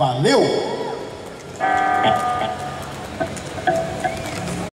Valeu!